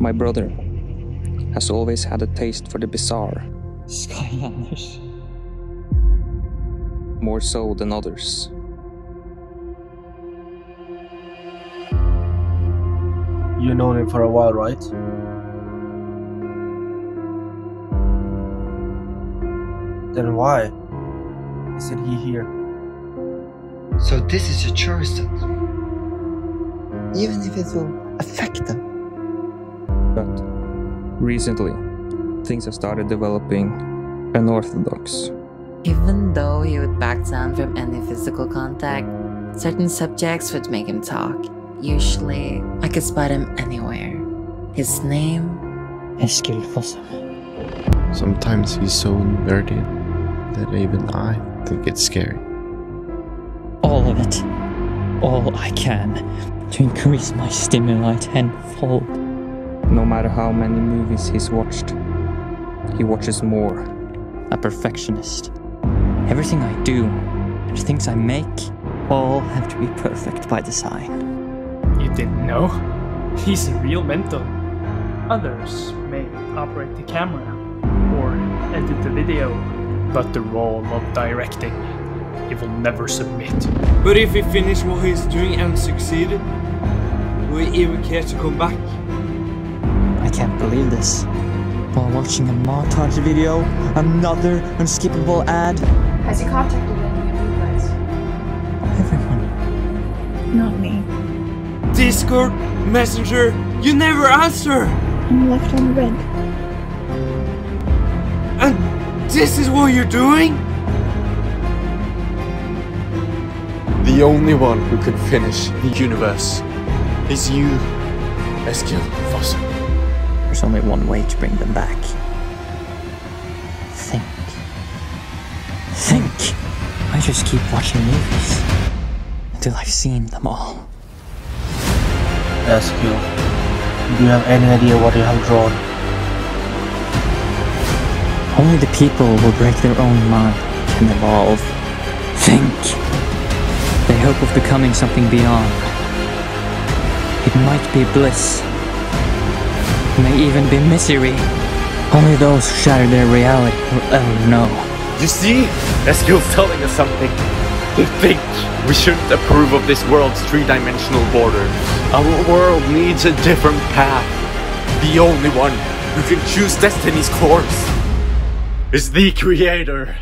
My brother has always had a taste for the bizarre, Skylanders. more so than others. You've known him for a while, right? Then why isn't he here? So this is your choice then? Even if it will affect them. But recently, things have started developing unorthodox. Even though he would back down from any physical contact, certain subjects would make him talk. Usually, I could spot him anywhere. His name? Eskil Fossum. Sometimes he's so nerdy that even I think it's scary. All of it. All I can to increase my stimuli tenfold. No matter how many movies he's watched, he watches more. A perfectionist. Everything I do and things I make all have to be perfect by design. You didn't know? He's a real mentor. Others may operate the camera or edit the video, but the role of directing, he will never submit. But if he finishes what he's doing and succeeded, will he even care to come back? I can't believe this. While watching a montage video, another unskippable ad. Has he contacted any of you guys? Everyone. Not me. Discord, Messenger, you never answer! I'm left on the read. And this is what you're doing? The only one who can finish the universe is you, Eskil Fossum. There's only one way to bring them back. Think. Think! I just keep watching movies until I've seen them all. Ask you. Do you have any idea what you have drawn? Only the people who break their own mind can evolve. Think. They hope of becoming something beyond. It might be bliss. May even be misery. Only those who shatter their reality will ever know. You see? Eskil's telling us something. We think we shouldn't approve of this world's three-dimensional border. Our world needs a different path. The only one who can choose destiny's course is the creator.